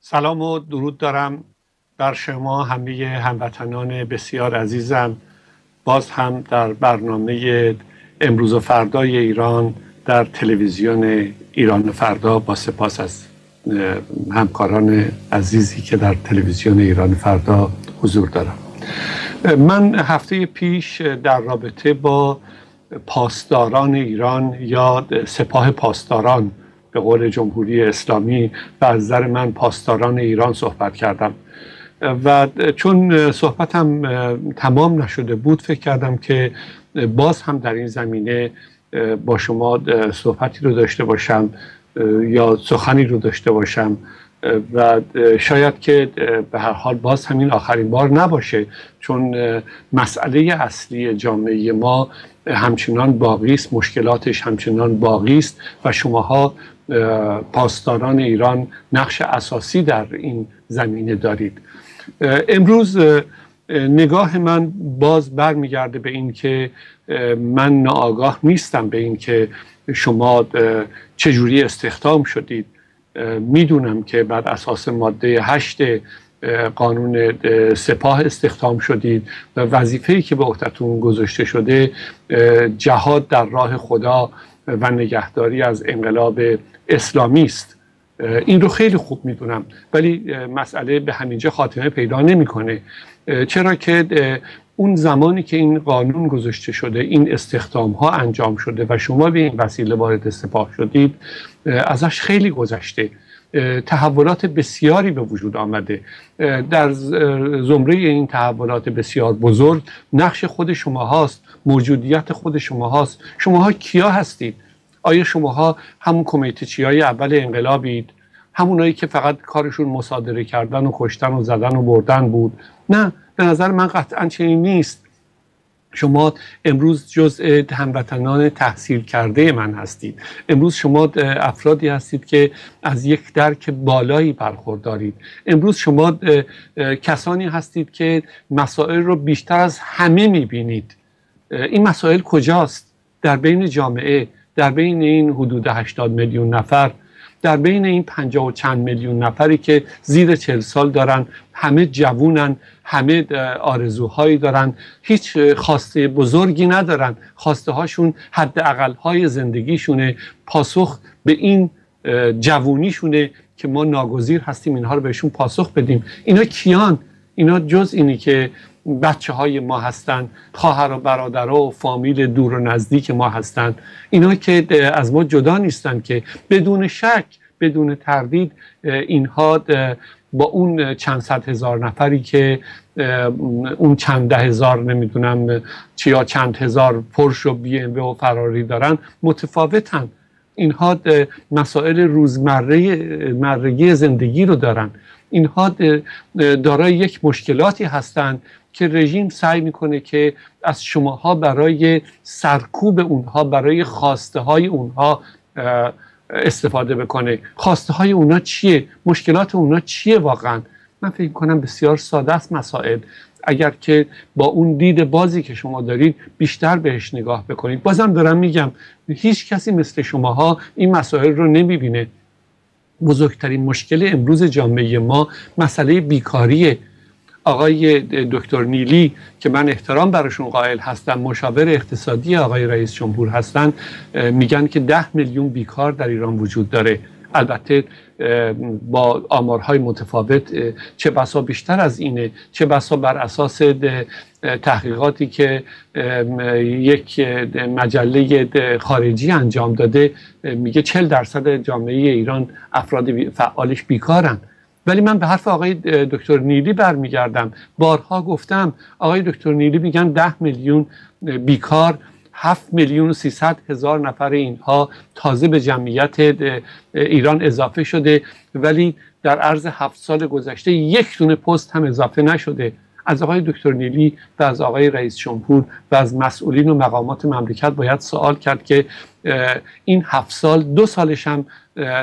سلام و درود دارم بر شما همه هموطنان بسیار عزیزم. باز هم در برنامه امروز و فردای ایران در تلویزیون ایران فردا با سپاس از همکاران عزیزی که در تلویزیون ایران فردا حضور دارم. من هفته پیش در رابطه با پاسداران ایران یا سپاه پاسداران به قول جمهوری اسلامی نظر من پاسداران ایران صحبت کردم. و چون صحبتم تمام نشده بود فکر کردم که باز هم در این زمینه با شما صحبتی رو داشته باشم یا سخنی رو داشته باشم و شاید که به هر حال باز همین آخرین بار نباشه چون مسئله اصلی جامعه ما همچنان باقی است مشکلاتش همچنان باقی است و شماها پاسداران ایران نقش اساسی در این زمینه دارید. امروز نگاه من باز برمیگرده به این که من ناآگاه نیستم به این که شما چجوری استخدام شدید. می‌دونم که بر اساس ماده هشت قانون سپاه استخدام شدید و وظیفه‌ای که به عهدهتون گذاشته شده جهاد در راه خدا و نگهداری از انقلاب اسلامی است. این رو خیلی خوب می‌دونم. ولی مسئله به همینجا خاتمه پیدا نمی‌کنه. چرا که اون زمانی که این قانون گذاشته شده این استخدام ها انجام شده و شما به این وسیله وارد سپاه شدید ازش خیلی گذشته. تحولات بسیاری به وجود آمده. در زمره این تحولات بسیار بزرگ نقش خود شما هاست موجودیت خود شما هاست شماها کیا هستید؟ آیا شماها همون کمیته های اول انقلابید؟ همونایی که فقط کارشون مصادره کردن و کشتن و زدن و بردن بود. نه به نظر من قطعا چنین نیست. شما امروز جزء هموطنان تحصیل کرده من هستید. امروز شما افرادی هستید که از یک درک بالایی برخوردارید. امروز شما کسانی هستید که مسائل رو بیشتر از همه می‌بینید. این مسائل کجاست؟ در بین جامعه در بین این حدود 80 میلیون نفر در بین این پنجاه و چند میلیون نفری که زیر چل سال دارن همه جوونن همه آرزوهایی دارن هیچ خواسته بزرگی ندارن. خواسته هاشون حد اقل های زندگیشونه پاسخ به این جوونیشونه که ما ناگزیر هستیم اینها رو بهشون پاسخ بدیم. اینا کیان؟ اینا جز اینی که بچه های ما هستند خواهر و برادر و فامیل دور و نزدیک ما هستند اینا که از ما جدا نیستند که بدون شک بدون تردید اینها با اون چند صد هزار نفری که اون چند ده هزار نمی‌دونم چیا چند هزار پرش و بی ام و فراری دارن متفاوتن. اینها مسائل روزمره زندگی رو دارن. اینها دارای یک مشکلاتی هستند که رژیم سعی می‌کنه که از شماها برای سرکوب اونها برای خواسته های اونها استفاده بکنه. خواسته های اونها چیه؟ مشکلات اونها چیه واقعا؟ من فکر کنم بسیار ساده است مسائل. اگر که با اون دید بازی که شما دارید بیشتر بهش نگاه بکنید. بازم دارم میگم هیچ کسی مثل شماها این مسائل رو نمی‌بینه. بزرگترین مشکل امروز جامعه ما مسئله بیکاریه. آقای دکتر نیلی که من احترام براشون قائل هستم مشاور اقتصادی آقای رئیس جمهور هستند میگن که ده میلیون بیکار در ایران وجود داره. البته با آمارهای متفاوت چه بسا بیشتر از اینه چه بسا بر اساس تحقیقاتی که یک مجله خارجی انجام داده میگه چل درصد جامعه ایران افراد فعالش بیکارن. ولی من به حرف آقای دکتر نیلی برمیگردم. بارها گفتم آقای دکتر نیلی میگن ده میلیون بیکار هفت میلیون و سیصد هزار نفر اینها تازه به جمعیت ایران اضافه شده. ولی در عرض هفت سال گذشته یک دونه پست هم اضافه نشده. از آقای دکتر نیلی و از آقای رئیس جمهور و از مسئولین و مقامات مملکت باید سوال کرد که این هفت سال دو سالش هم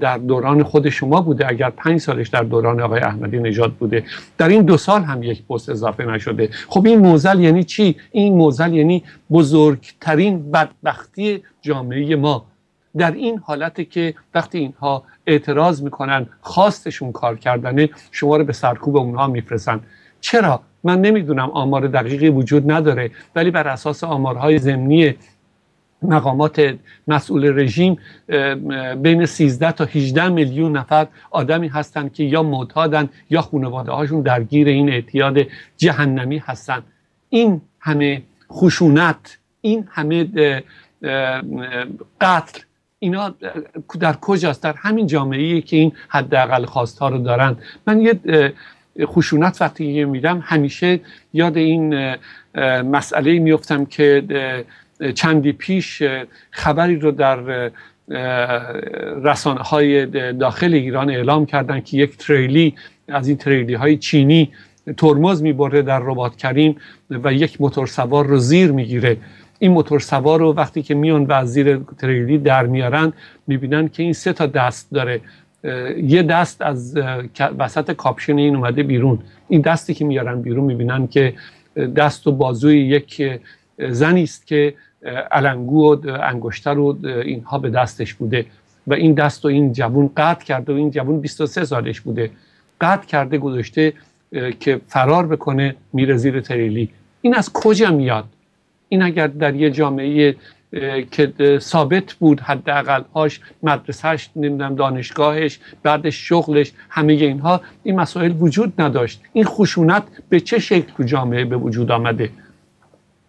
در دوران خود شما بوده اگر پنج سالش در دوران آقای احمدی نژاد بوده در این دو سال هم یک پست اضافه نشده. خب این موزل یعنی چی؟ این موزل یعنی بزرگترین بدبختی جامعه ما. در این حالت که وقتی اینها اعتراض می‌کنن خواستشون کار کردنه شما رو به سرکوب اونها میفرستن. چرا؟ من نمی‌دونم آمار دقیقی وجود نداره ولی بر اساس آمارهای ضمنی مقامات مسئول رژیم بین 13 تا 18 میلیون نفر آدمی هستند که یا معتادن یا خانواده هاشون درگیر این اعتیاد جهنمی هستند. این همه خشونت این همه قتل اینا در کجاست؟ در همین جامعه که این حداقل خواستها رو دارن من یه خشونت وقتی میدم همیشه یاد این مسئله میفتم که چندی پیش خبری رو در رسانه های داخل ایران اعلام کردن که یک تریلی از این تریلی های چینی ترمز می‌بره در ربات کریم و یک موتور سوار رو زیر می‌گیره. این موتور سوار رو وقتی که میان و از زیر تریلی در میارن می‌بینن که این سه تا دست داره. یه دست از وسط کاپشن این اومده بیرون. این دستی که میارن بیرون می‌بینن که دست و بازوی یک زنی است که علنگو و انگشتر رو اینها به دستش بوده و این دست و این جوون قطع کرده و این جوون 23 سالش بوده. قطع کرده گذاشته که فرار بکنه میره زیر تریلی. این از کجا میاد؟ این اگر در یه جامعه که ثابت بود حداقل هاش مدرسهش نمی‌دونم دانشگاهش بعدش شغلش همه اینها این مسائل وجود نداشت. این خشونت به چه شکل تو جامعه به وجود آمده؟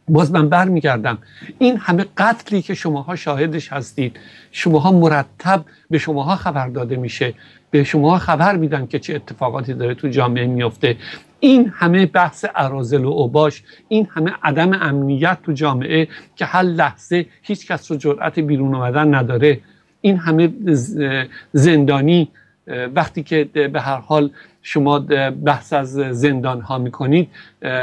باز من برمیگردم. این همه قتلی که شماها شاهدش هستید شماها مرتب به شماها خبر داده میشه. به شما خبر میدن که چه اتفاقاتی داره تو جامعه میفته. این همه بحث ارازل و اوباش این همه عدم امنیت تو جامعه که هر لحظه هیچ کس رو جرأت بیرون آمدن نداره. این همه زندانی وقتی که به هر حال شما بحث از زندان ها می‌کنید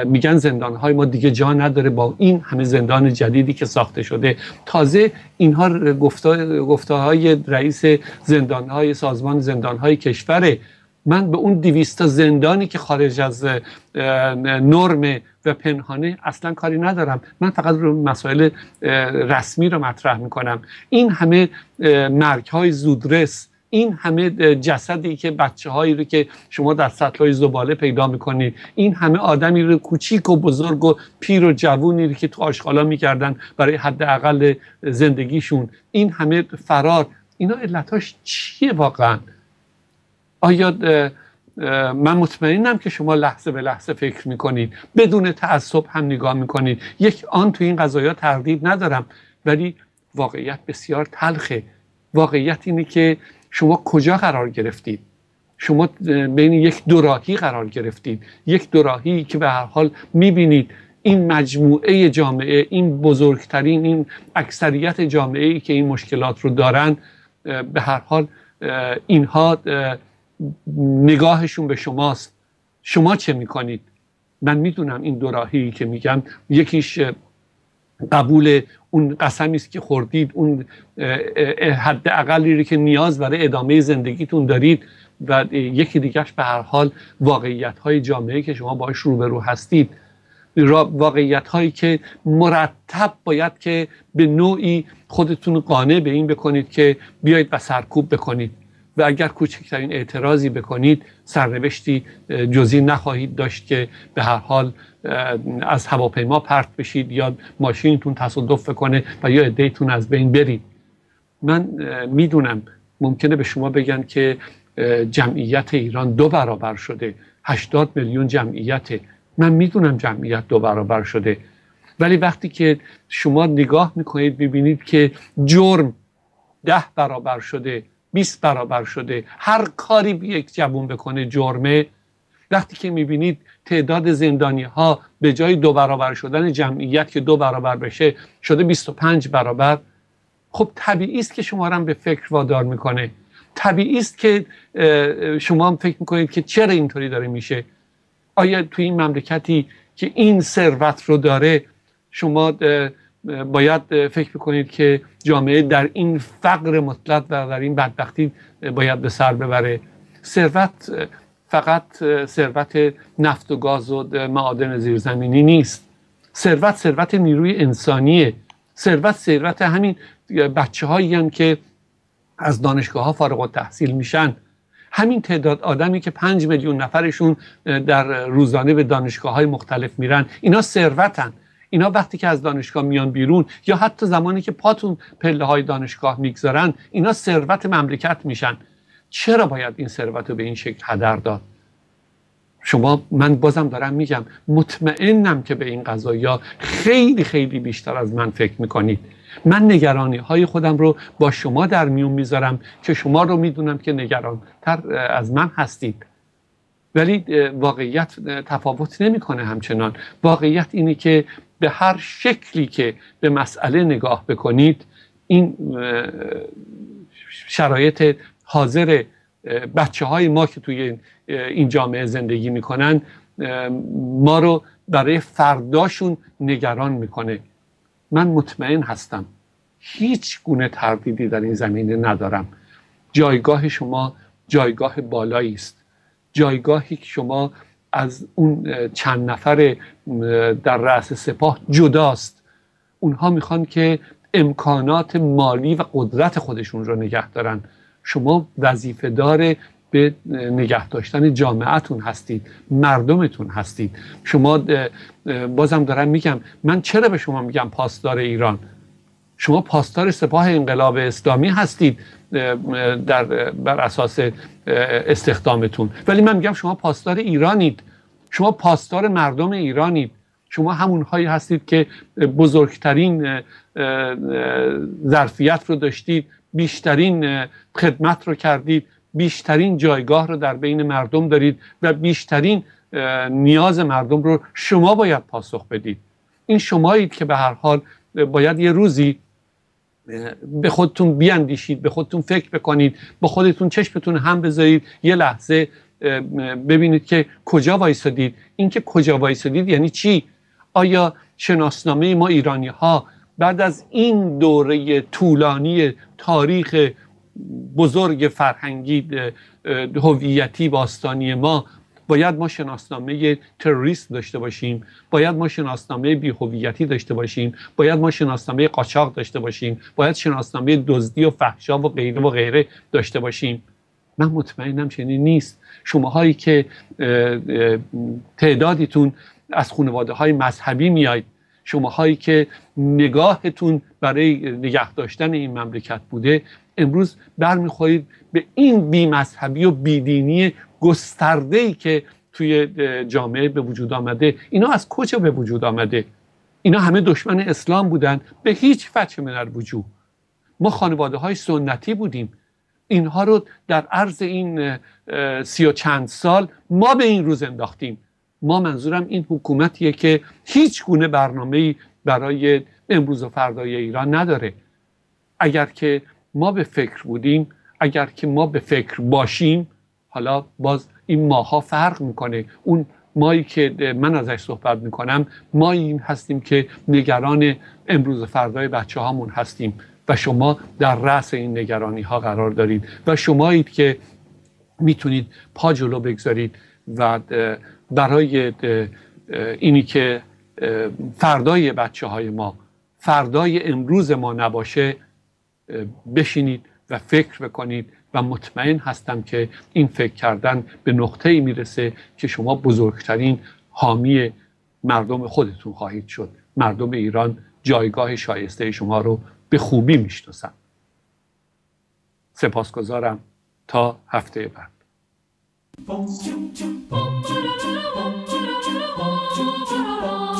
میگن زندان های ما دیگه جا نداره با این همه زندان جدیدی که ساخته شده. تازه اینها گفته, های رئیس زندان های سازمان زندان های کشوره. من به اون دیویستا زندانی که خارج از نرم و پنهانه اصلا کاری ندارم. من فقط رو مسائل رسمی رو مطرح می‌کنم. این همه مرگ های زودرس این همه جسدی که بچه هایی رو که شما در سطل های زباله پیدا می‌کنید این همه آدمی رو کوچیک و بزرگ و پیر و جوونی رو که تو آشغالا می‌کردن برای حداقل زندگیشون این همه فرار اینا علتاش چیه واقعا؟ آیا من مطمئنم که شما لحظه به لحظه فکر می‌کنید بدون تعصب هم نگاه می‌کنید. یک آن تو این قضايا تردید ندارم ولی واقعیت بسیار تلخه. واقعیت اینه که شما کجا قرار گرفتید؟ شما بین یک دوراهی قرار گرفتید. یک دوراهی که به هر حال می‌بینید. این مجموعه جامعه این بزرگترین این اکثریت جامعه ای که این مشکلات رو دارن به هر حال اینها نگاهشون به شماست. شما چه می‌کنید؟ من می‌دونم این دوراهی که میگم. یکیش قبول اون قسمی است که خوردید اون حد اقلی که نیاز برای ادامه زندگیتون دارید و یکی دیگرش به هر حال واقعیت های جامعه که شما باش روبرو هستید. واقعیت هایی که مرتب باید که به نوعی خودتون قانع به این بکنید که بیایید و سرکوب بکنید و اگر کوچکترین اعتراضی بکنید سرنوشتی جزی نخواهید داشت که به هر حال از هواپیما پرت بشید یا ماشینتون تصادف کنه و یا ادهیتون از بین برید. من می‌دونم ممکنه به شما بگن که جمعیت ایران دو برابر شده. 80 میلیون جمعیت من می‌دونم جمعیت دو برابر شده. ولی وقتی که شما نگاه می‌کنید ببینید که جرم ده برابر شده 20 برابر شده. هر کاری یک جوون بکنه جرمه. وقتی که می‌بینید تعداد زندانی ها به جای دو برابر شدن جمعیت که دو برابر بشه شده 25 برابر. خب طبیعی است که شما هم به فکر وادار می‌کنه. طبیعی است که شما هم فکر می‌کنید که چرا اینطوری داره میشه. آیا توی این مملکتی که این ثروت رو داره شما باید فکر بکنید که جامعه در این فقر مطلق و در این بدبختی باید به سر ببره؟ ثروت فقط ثروت نفت و گاز و معادن زیرزمینی نیست. ثروت ثروت نیروی انسانیه. ثروت ثروت همین بچه هایی که از دانشگاه ها فارغ و تحصیل میشن. همین تعداد آدمی که پنج میلیون نفرشون در روزانه به دانشگاه های مختلف میرن اینا ثروتن. اینا وقتی که از دانشگاه میان بیرون یا حتی زمانی که پاتون پله های دانشگاه می‌گذارن اینا ثروت مملکت میشن. چرا باید این ثروت رو به این شکل هدر داد؟ شما من بازم دارم میگم مطمئنم که به این قضايا خیلی خیلی بیشتر از من فکر می‌کنید. من نگرانی های خودم رو با شما در میون می‌ذارم که شما رو می‌دونم که نگران تر از من هستید. ولی واقعیت تفاوت نمی‌کنه همچنان. واقعیت اینه که به هر شکلی که به مسئله نگاه بکنید این شرایط حاضر بچه های ما که توی این جامعه زندگی می‌کنن ما رو برای فرداشون نگران می‌کنه. من مطمئن هستم. هیچ گونه تردیدی در این زمینه ندارم. جایگاه شما جایگاه بالایی است. جایگاهی که شما از اون چند نفر در رأس سپاه جداست. اونها می‌خوان که امکانات مالی و قدرت خودشون رو نگه دارن. شما وظیفه داره به نگه داشتن جامعتون هستید مردمتون هستید. شما بازم دارم میگم من چرا به شما میگم پاسدار ایران؟ شما پاسدار سپاه انقلاب اسلامی هستید در بر اساس استخدامتون. ولی من میگم شما پاسدار ایرانید. شما پاسدار مردم ایرانید. شما همون هایی هستید که بزرگترین ظرفیت رو داشتید. بیشترین خدمت رو کردید بیشترین جایگاه رو در بین مردم دارید و بیشترین نیاز مردم رو شما باید پاسخ بدید. این شمایید که به هر حال باید یه روزی به خودتون بیاندیشید به خودتون فکر بکنید با خودتون چشمتون هم بذارید یه لحظه ببینید که کجا وایسادید. این که کجا وایسادید یعنی چی؟ آیا شناسنامه ما ایرانی ها بعد از این دوره طولانی تاریخ بزرگ فرهنگی هویتی باستانی ما باید ما شناسنامه تروریست داشته باشیم باید ما شناسنامه بیهویتی داشته باشیم باید ما شناسنامه قاچاق داشته باشیم باید شناسنامه دزدی و فحشا و غیره و غیره داشته باشیم. من مطمئنم چنین نیست. شماهایی که تعدادیتون از خانواده های مذهبی میاید شماهایی که نگاهتون برای نگه داشتن این مملکت بوده امروز برمیخواهید به این بی مذهبی و بیدینی گسترده ای که توی جامعه به وجود آمده. اینا از کجا به وجود آمده؟ اینا همه دشمن اسلام بودن. به هیچ وجه من وجود ما خانواده های سنتی بودیم. اینها رو در عرض این سی و چند سال ما به این روز انداختیم. ما منظورم این حکومتیه که هیچ گونه برنامه برای امروز و فردای ایران نداره. اگر که ما به فکر بودیم اگر که ما به فکر باشیم حالا باز این ماها فرق می‌کنه. اون مایی که من ازش صحبت می‌کنم ما این هستیم که نگران امروز و فردای بچه هامون هستیم و شما در رأس این نگرانی ها قرار دارید و شمایید که می‌تونید پا جلو بگذارید و برای اینی که فردای بچه های ما فردای امروز ما نباشه بشینید و فکر بکنید و مطمئن هستم که این فکر کردن به نقطه ای می‌رسه که شما بزرگترین حامی مردم خودتون خواهید شد. مردم ایران جایگاه شایسته شما رو به خوبی می‌شناسن. سپاسگزارم. تا هفته بعد. Boom, tchum, tchum, boom, tchum, tchum, boom, tchum, tchum, bom, tchum, tchum, bom.